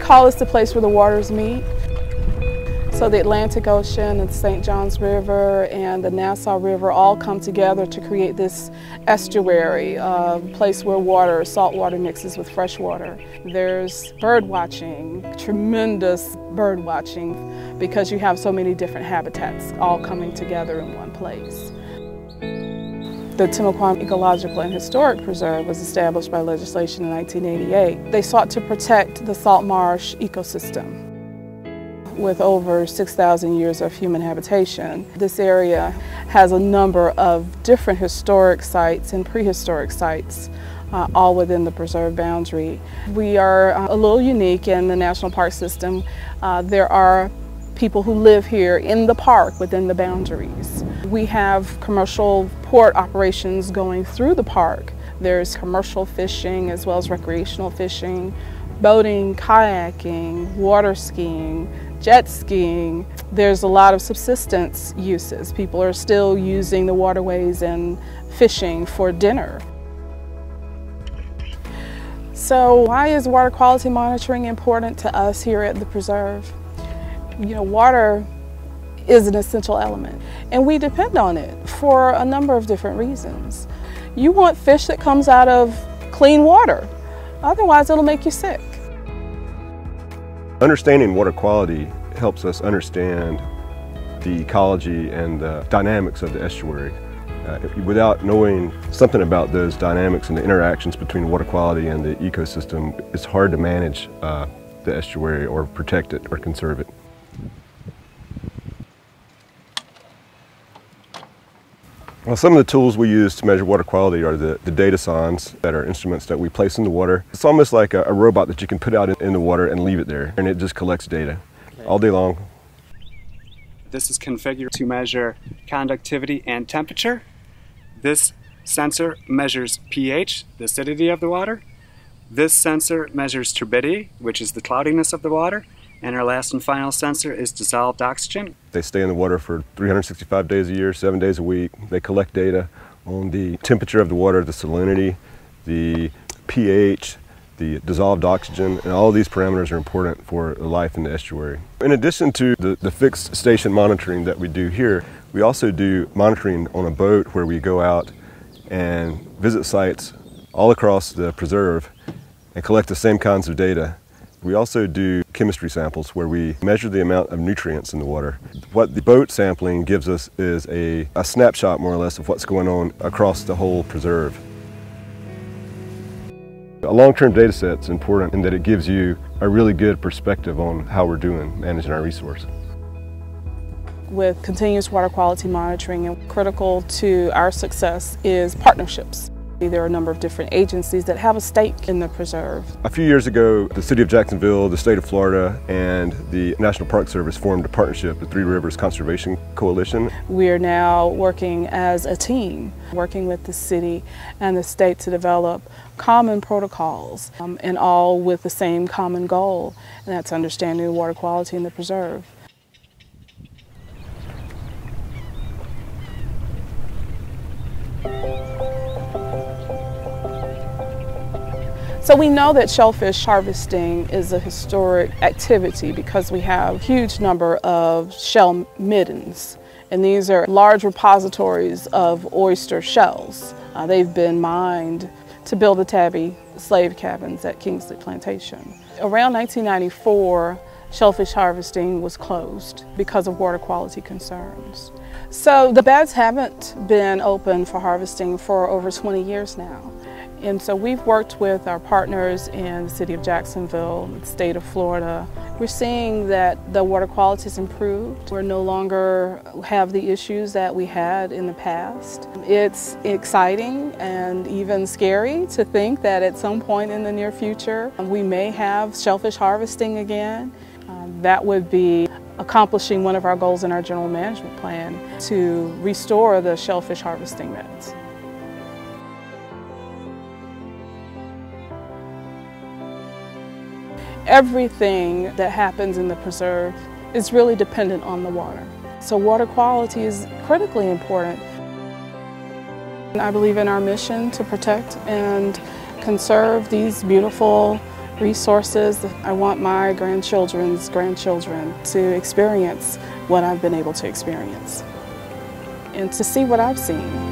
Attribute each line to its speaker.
Speaker 1: Call this the place where the waters meet. So the Atlantic Ocean and St. Johns River and the Nassau River all come together to create this estuary, a place where water, salt water mixes with fresh water. There's bird watching, tremendous bird watching, because you have so many different habitats all coming together in one place. The Timucuan Ecological and Historic Preserve was established by legislation in 1988. They sought to protect the salt marsh ecosystem with over 6,000 years of human habitation. This area has a number of different historic sites and prehistoric sites uh, all within the preserve boundary. We are uh, a little unique in the national park system. Uh, there are people who live here in the park within the boundaries. We have commercial port operations going through the park. There's commercial fishing as well as recreational fishing, boating, kayaking, water skiing, jet skiing. There's a lot of subsistence uses. People are still using the waterways and fishing for dinner. So why is water quality monitoring important to us here at the preserve? You know, water is an essential element and we depend on it for a number of different reasons. You want fish that comes out of clean water, otherwise it'll make you sick.
Speaker 2: Understanding water quality helps us understand the ecology and the dynamics of the estuary. Uh, without knowing something about those dynamics and the interactions between water quality and the ecosystem, it's hard to manage uh, the estuary or protect it or conserve it. Well, some of the tools we use to measure water quality are the, the data sondes that are instruments that we place in the water. It's almost like a, a robot that you can put out in, in, the water and leave it there, and it just collects data all day long.
Speaker 3: This is configured to measure conductivity and temperature. This sensor measures pH, the acidity of the water. This sensor measures turbidity, which is the cloudiness of the water. And our last and final sensor is dissolved oxygen.
Speaker 2: They stay in the water for 365 days a year, seven days a week. They collect data on the temperature of the water, the salinity, the pH, the dissolved oxygen, and all these parameters are important for life in the estuary. In addition to the, the fixed station monitoring that we do here, we also do monitoring on a boat where we go out and visit sites all across the preserve and collect the same kinds of data we also do chemistry samples where we measure the amount of nutrients in the water. What the boat sampling gives us is a, a snapshot more or less of what's going on across the whole preserve. A long-term data set is important in that it gives you a really good perspective on how we're doing managing our resource.
Speaker 1: With continuous water quality monitoring, critical to our success is partnerships. There are a number of different agencies that have a stake in the preserve.
Speaker 2: A few years ago, the City of Jacksonville, the State of Florida, and the National Park Service formed a partnership, the Three Rivers Conservation Coalition.
Speaker 1: We are now working as a team, working with the city and the state to develop common protocols, um, and all with the same common goal, and that's understanding water quality in the preserve. So we know that shellfish harvesting is a historic activity because we have a huge number of shell middens. And these are large repositories of oyster shells. Uh, they've been mined to build the tabby slave cabins at Kingsley Plantation. Around 1994, shellfish harvesting was closed because of water quality concerns. So the beds haven't been open for harvesting for over 20 years now. And so we've worked with our partners in the city of Jacksonville, the state of Florida. We're seeing that the water quality has improved. We're no longer have the issues that we had in the past. It's exciting and even scary to think that at some point in the near future we may have shellfish harvesting again. Um, that would be accomplishing one of our goals in our general management plan to restore the shellfish harvesting beds. Everything that happens in the preserve is really dependent on the water. So water quality is critically important. I believe in our mission to protect and conserve these beautiful resources. I want my grandchildren's grandchildren to experience what I've been able to experience and to see what I've seen.